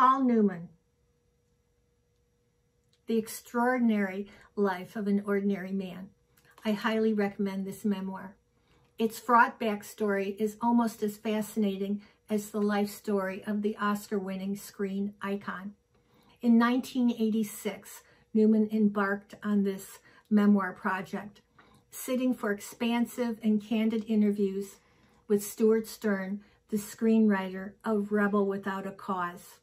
Paul Newman, The Extraordinary Life of an Ordinary Man. I highly recommend this memoir. Its fraught backstory is almost as fascinating as the life story of the Oscar-winning screen icon. In 1986, Newman embarked on this memoir project, sitting for expansive and candid interviews with Stewart Stern, the screenwriter of Rebel Without a Cause.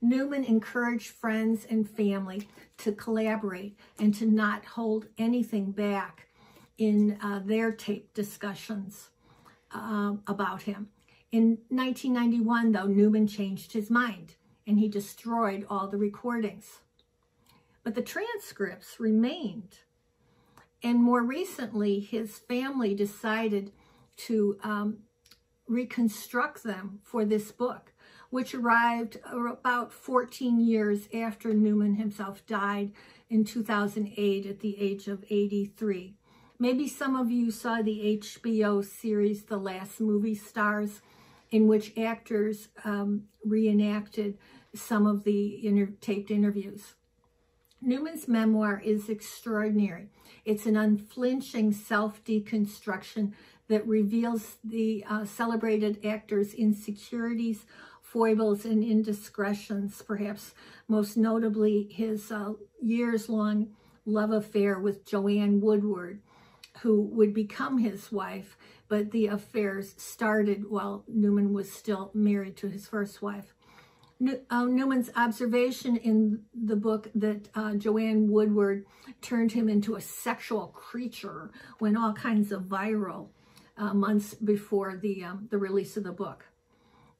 Newman encouraged friends and family to collaborate and to not hold anything back in uh, their tape discussions uh, about him. In 1991, though, Newman changed his mind and he destroyed all the recordings. But the transcripts remained. And more recently, his family decided to um, reconstruct them for this book, which arrived about 14 years after Newman himself died in 2008 at the age of 83. Maybe some of you saw the HBO series The Last Movie Stars, in which actors um, reenacted some of the inter taped interviews. Newman's memoir is extraordinary. It's an unflinching self-deconstruction that reveals the uh, celebrated actor's insecurities, foibles, and indiscretions, perhaps most notably his uh, years-long love affair with Joanne Woodward, who would become his wife, but the affairs started while Newman was still married to his first wife. Uh, Newman's observation in the book that uh, Joanne Woodward turned him into a sexual creature went all kinds of viral uh, months before the, um, the release of the book.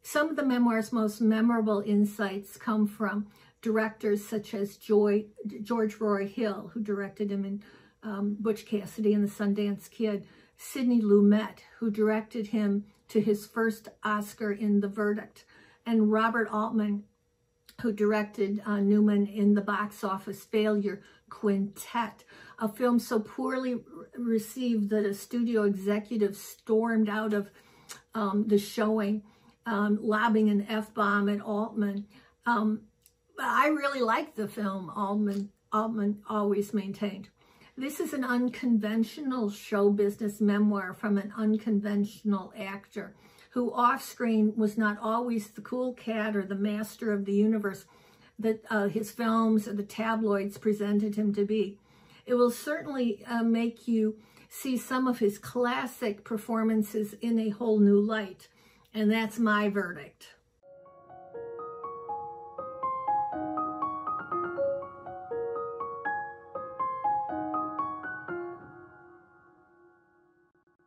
Some of the memoir's most memorable insights come from directors such as Joy, George Roy Hill, who directed him in um, Butch Cassidy and the Sundance Kid, Sidney Lumet, who directed him to his first Oscar in The Verdict, and Robert Altman, who directed uh, Newman in the box office failure Quintet, a film so poorly received that a studio executive stormed out of um, the showing, um, lobbing an F-bomb at Altman. Um, I really liked the film, Altman, Altman always maintained. This is an unconventional show business memoir from an unconventional actor who off-screen was not always the cool cat or the master of the universe that uh, his films or the tabloids presented him to be. It will certainly uh, make you see some of his classic performances in a whole new light. And that's my verdict.